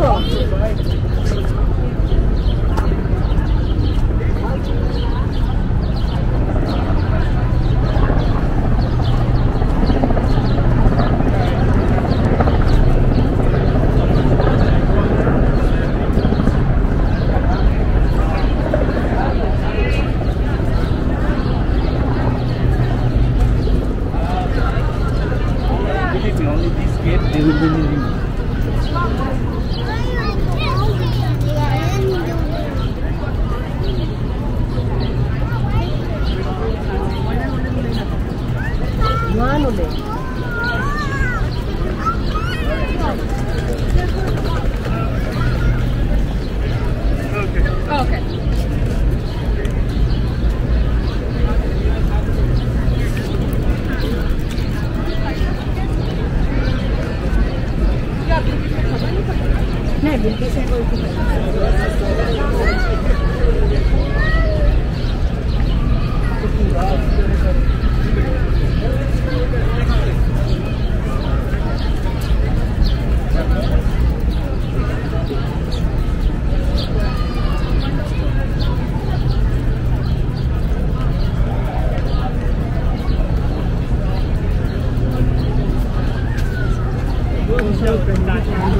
Cool. Gracias.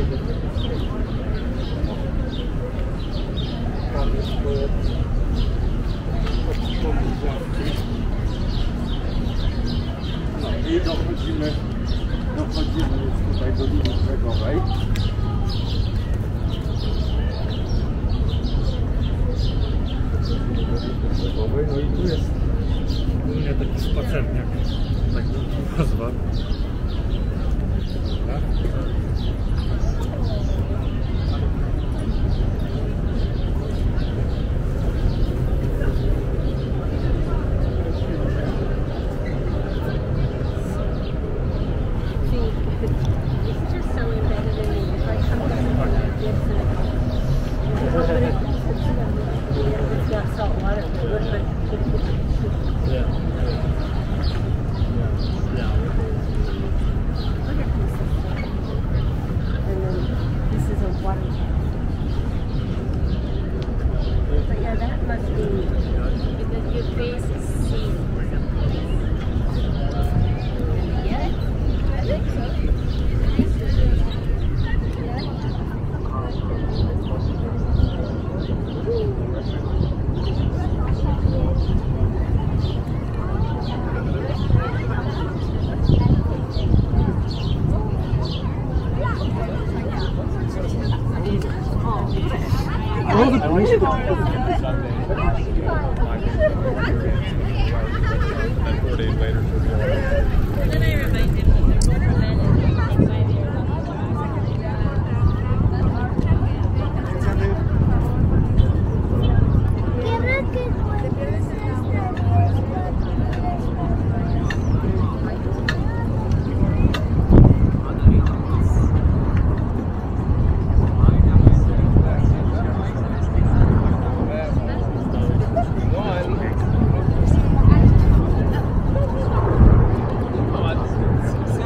Thank you.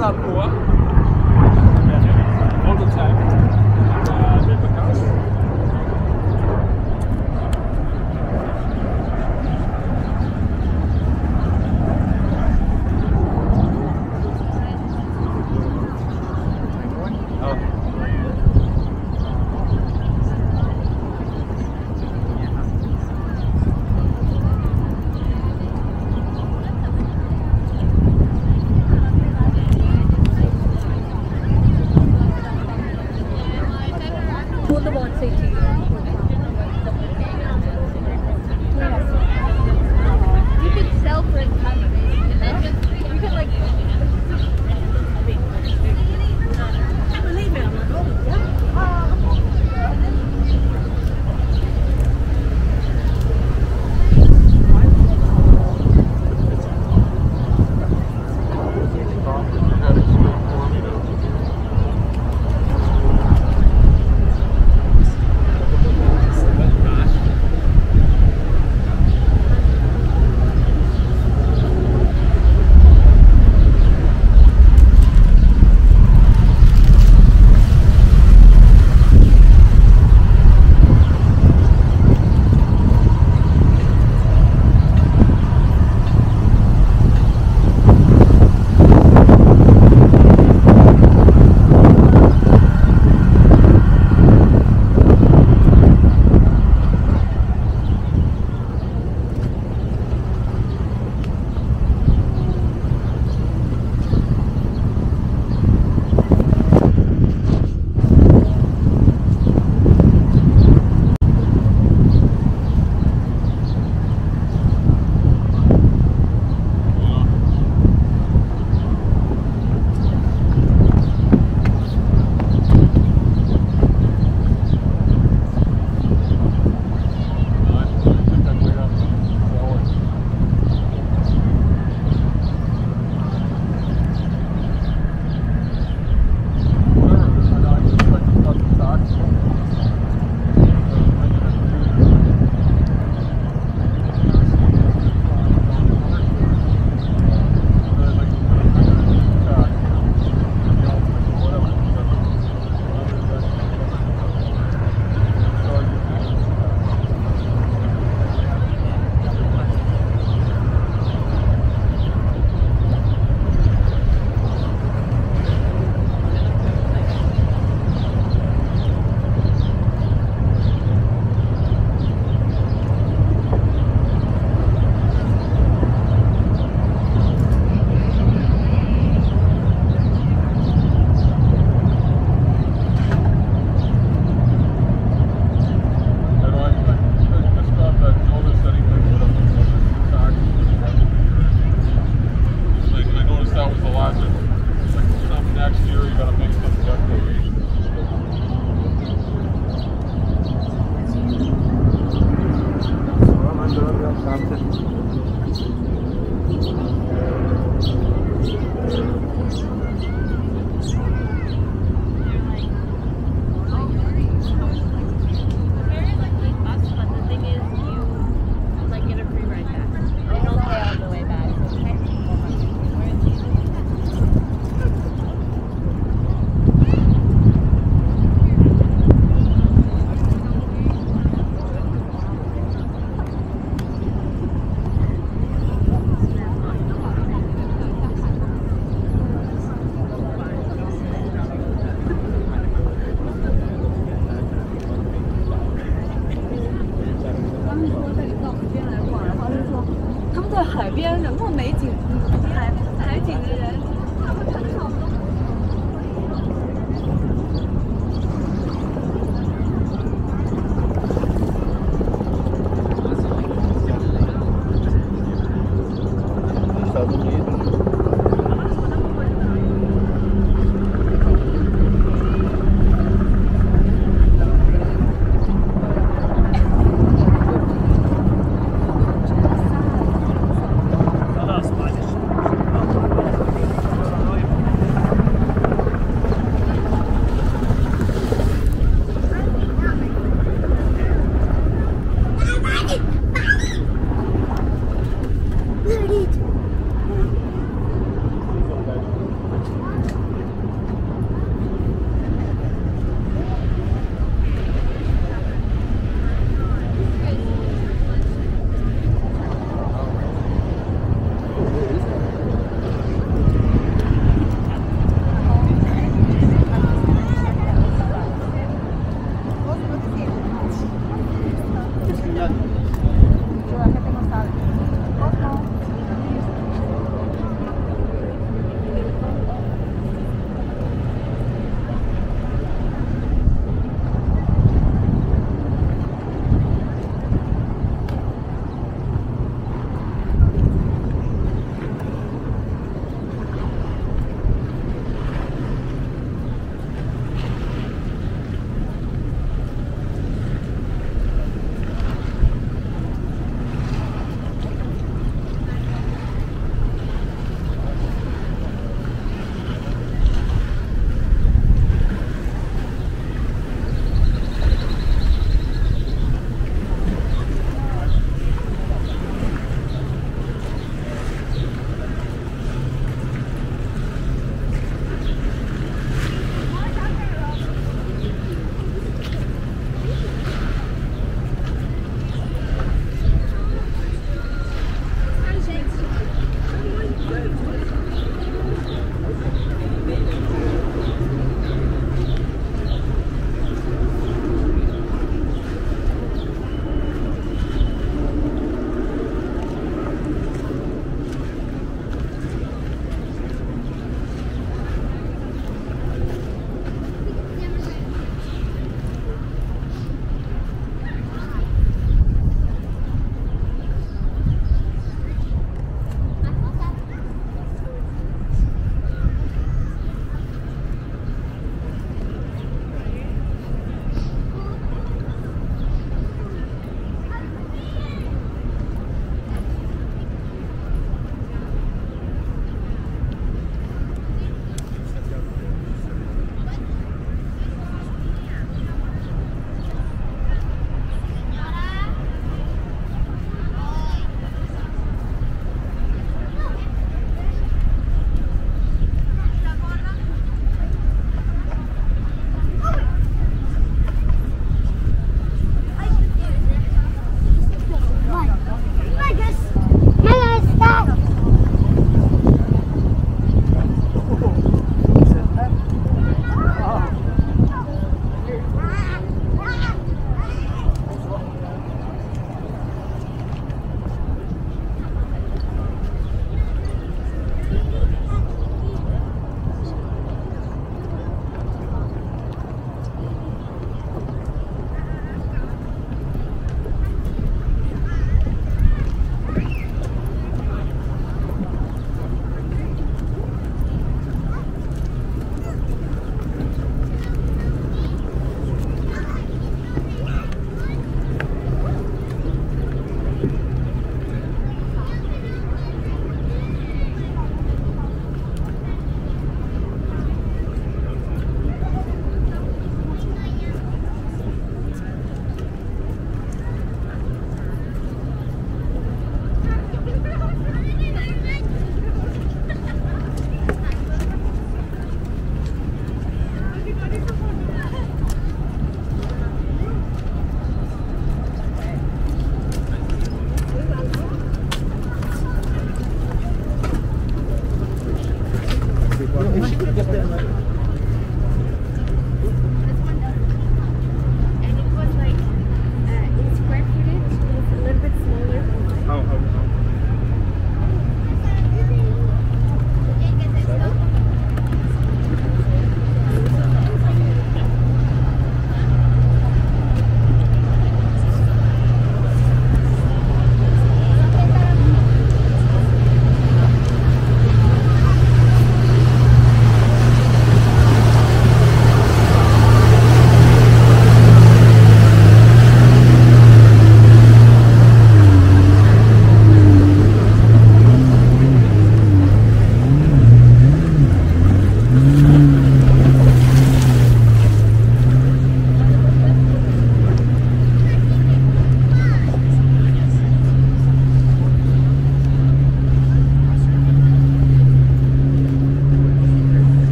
Lagoa. शाम से